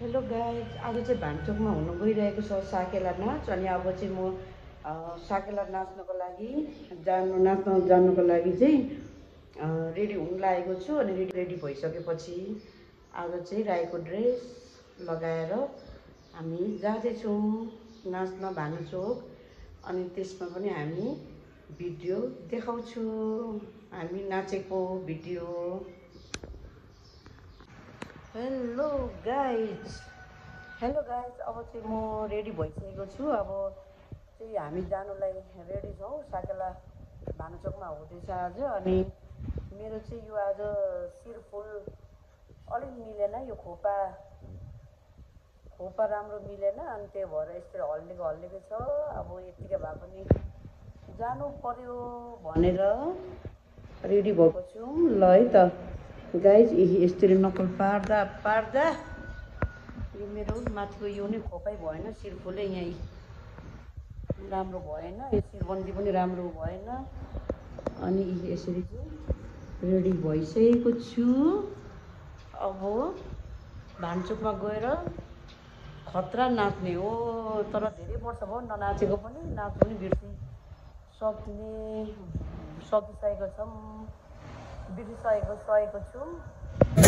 Hello guys आज चाहिँ भान्चोकमा हुनु गइरहेको छ साकेला नाच अनि अब चाहिँ म साकेला नाच्नको लागि जानु नाच्न जानुको लागि चाहिँ रेडी हुनु लागेको छु अनि रेडी रेडी भइसकेपछि आज चाहिँ राईको ड्रेस लगाएर हामी जाँदैछौँ नाच्न भानुचोक अनि त्यसमा पनि हामी भिडियो देखाउँछु। हामी नाचेको video. Hello guys hello guys अब चाहिँ म रेडी भइसकेको छु। अब चाहिँ हामी जानुलाई रेडी छौँ। साकेला भानुचोकमा हुँदैछ आज। अनि मेरो चाहिँ यो आज शिरफुल अलिक मिलेन। यो खोपा खोपा राम्रो मिलेन। अनि त्यही भएर यस्तै हल्लिएको हल्लिएको छ। अब यत्तिकै भए पनि जानु पर्यो भनेर रेडी भएको छु। ल है त। गाइज यसरी नकल पार्दा पार्दा यो मेरो माथिको यो नै खोपै भएन शिरफुलै यहीँ राम्रो भएन यो शिरबन्दी पनि राम्रो भएन अनि यसरी चाहिँ रेडी भइसकेको छु अब भान्चोकमा गएर खतरा नाच्ने हो तर धेरै वर्ष भयो ननाचेको पनि नाच पनि बिर्सि सक्ने सकिसकेको छौँ बिर्सिसकेको सकेको छु।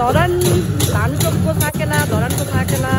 ধরান মানুষ থাকে না ধরান তো থাকে না।